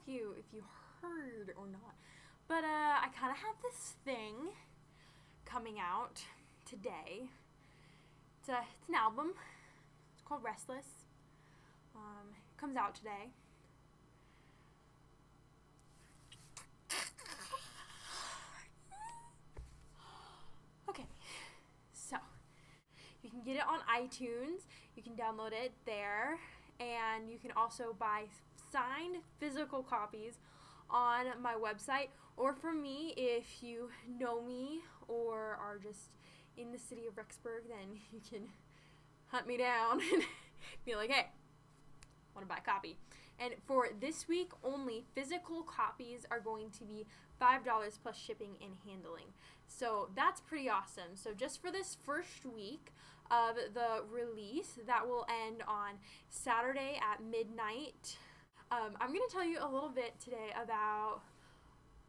if you if you heard or not, but uh, I kind of have this thing coming out today. It's a it's an album. It's called Restless. Um, it comes out today. Okay, so you can get it on iTunes. You can download it there, and you can also buy signed physical copies on my website. Or for me, if you know me or are just in the city of Rexburg, then you can hunt me down and be like, hey, want to buy a copy. And for this week only, physical copies are going to be $5 plus shipping and handling. So that's pretty awesome. So just for this first week of the release, that will end on Saturday at midnight. Um, I'm going to tell you a little bit today about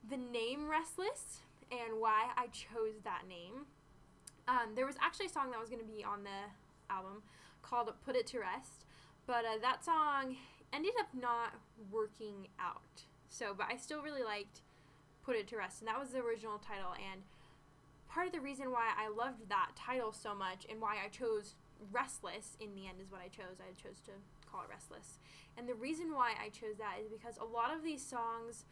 the name Restless and why I chose that name. Um, there was actually a song that was going to be on the album called Put It to Rest, but uh, that song ended up not working out. So, but I still really liked Put It to Rest, and that was the original title. And part of the reason why I loved that title so much and why I chose Restless in the end is what I chose. I chose to call it Restless. And the reason why I chose that is because a lot of these songs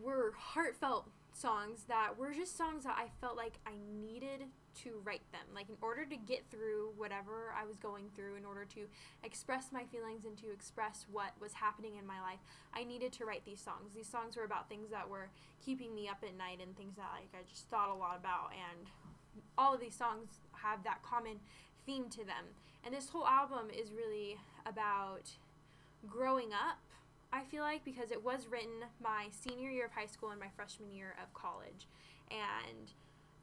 were heartfelt songs that were just songs that I felt like I needed to write them. Like in order to get through whatever I was going through, in order to express my feelings and to express what was happening in my life, I needed to write these songs. These songs were about things that were keeping me up at night and things that like I just thought a lot about and all of these songs have that common theme to them. And this whole album is really about growing up I feel like because it was written my senior year of high school and my freshman year of college. And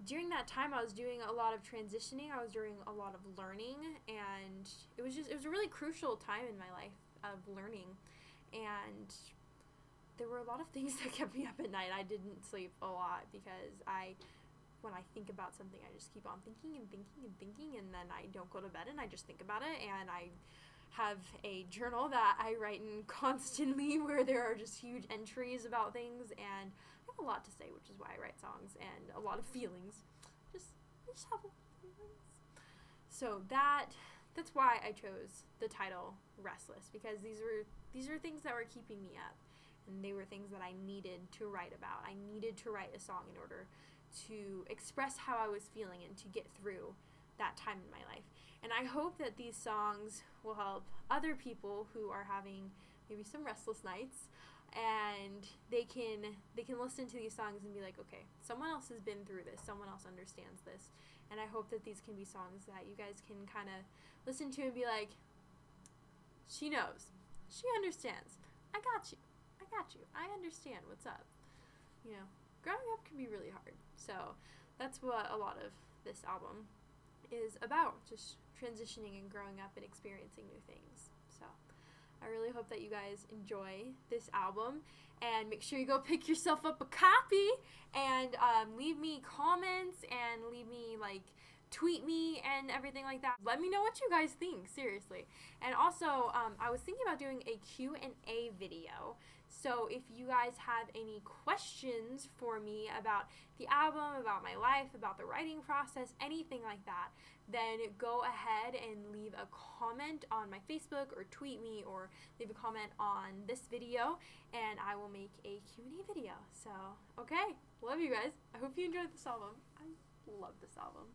during that time I was doing a lot of transitioning, I was doing a lot of learning and it was just it was a really crucial time in my life of learning. And there were a lot of things that kept me up at night. I didn't sleep a lot because I when I think about something, I just keep on thinking and thinking and thinking, and then I don't go to bed and I just think about it, and I have a journal that I write in constantly where there are just huge entries about things and I have a lot to say which is why I write songs and a lot of feelings. Just just have feelings. So that that's why I chose the title Restless because these were these are things that were keeping me up and they were things that I needed to write about. I needed to write a song in order to express how I was feeling and to get through that time in my life. And I hope that these songs will help other people who are having maybe some restless nights and they can they can listen to these songs and be like okay someone else has been through this. Someone else understands this. And i hope that these can be songs that you guys can kind of listen to and be like she knows. She understands. I got you. I got you. I understand what's up. You know growing up can be really hard so that's what a lot of this album is about just transitioning and growing up and experiencing new things. So I really hope that you guys enjoy this album and make sure you go pick yourself up a copy and um, leave me comments and leave me like tweet me and everything like that. Let me know what you guys think, seriously. And also, um, I was thinking about doing a Q&A video. So if you guys have any questions for me about the album, about my life, about the writing process, anything like that, then go ahead and leave a comment on my Facebook or tweet me or leave a comment on this video and I will make a Q&A video. So, okay, love you guys. I hope you enjoyed this album. I love this album.